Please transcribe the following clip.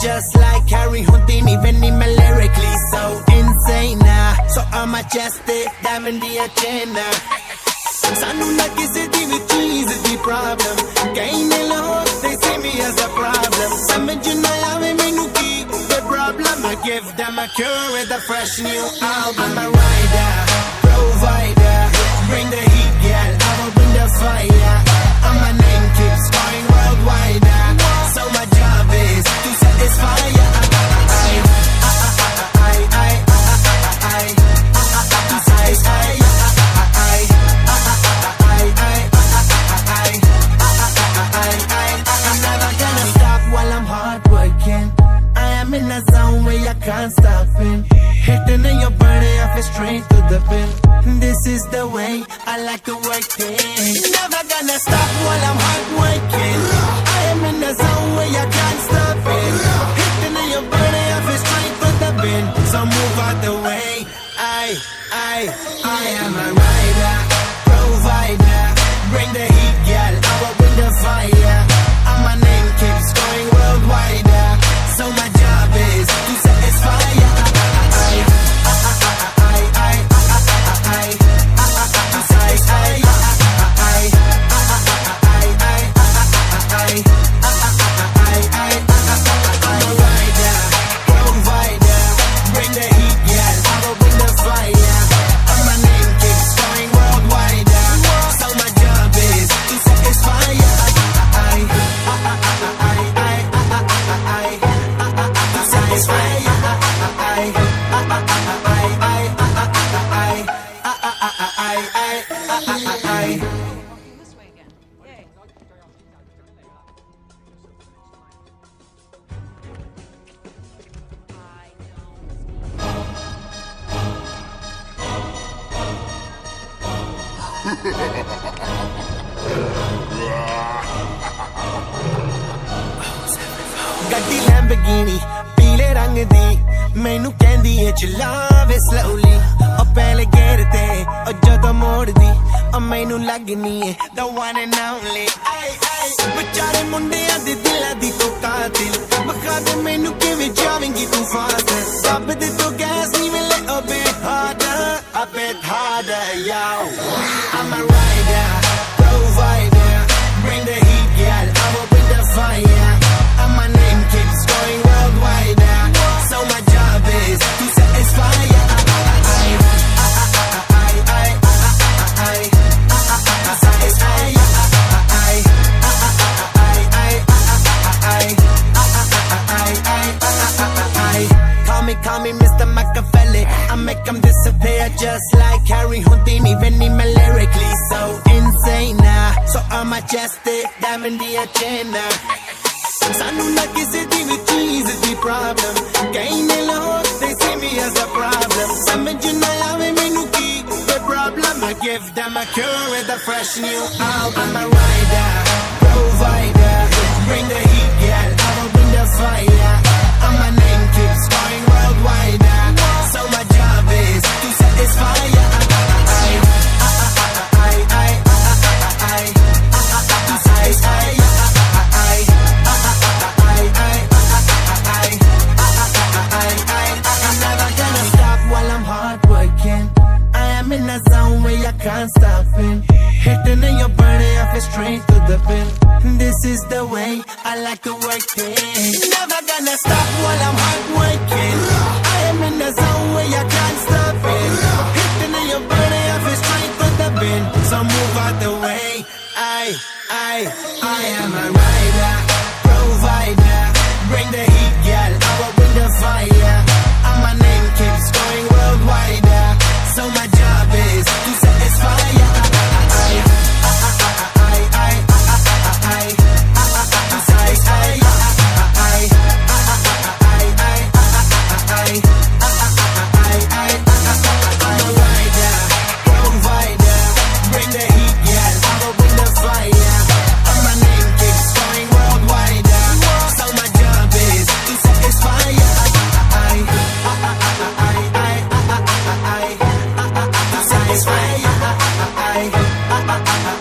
just like Harry Houdini, my lyrically so insane now. Nah. So on my chest, it diamond the agenda. Sanu na kisi divi cheese is the problem. Kahin ne log they see me as a problem. Samajh na aave menu, ki the problem. I give them a cure with a fresh new album. I'm a rider. Straight to the pin. This is the way I like to work it. Never gonna stop while I'm hard working. I am in a zone where I can't stop it. Hitting in your body, I feel straight to the pin. So move out the way. I, I, I am a rider, provider. Bring the ਗੱਡੀ ਲੈਂਬਗੀਨੀ ਪੀਲੇ ਰੰਗ ਦੀ। ਮੈਨੂੰ ਕਹਿੰਦੀ ਏ ਚਲਾਵੇ slowly ਉਹ ਪਹਿਲੇ ਗੇਰ ਤੇ, ਉਹ ਜਦੋਂ ਮੋੜਦੀ। ਉਹ ਮੈਨੂੰ ਲੱਗਨੀ ਏ, the one and only ਆਈ ਆਈ। ਵਿਚਾਰੇ ਮੁੰਡਿਆਂ ਦੇ ਦਿਲਾਂ ਦੀ ਤੂੰ ਕਾਤਿਲ। ਬਖਾ ਦੇ ਮੈਨੂੰ ਕਿਵੇਂ ਜਾਵੇਂਗੀ ਤੂੰ ਫਾਸਟ ਸਭ ਦੇ ਤੋਂ ਗੈਸ ਨਹੀਂ ਮਿਲੇ a bit harder yo I'm a rider provider. Bring the heat girl I will bring the fire. And my name keeps going worldwide. So my job is to satisfy call me Mr Machiavelli. I make them disappear just like Harry Houdini. Vinny me lyrically so insane now. So I'm majestic, diamond the agenda. ਸਾਨੂੰ ਨਾ ਕਿਸੇ ਦੀ ਵੀ ਚੀਜ਼ ਦੀ problem ਕਈ ਨੇ ਲੋਕ they see me as a problem ਸਮਝ ਨਾ ਆਵੇ ਮੈਨੂੰ ਕੀ the problem I give them a cure with a fresh new album I'm a rider provider bring the heat girl I will bring the fire Straight to the pin. This is the way I like to work it. Never gonna stop while I'm hard working. I am am in the zone where you can't stop it. Hitting in your body, I feel straight to the bin. So move out the way. I, I, I am a rider, provider. Bring the I, I, I,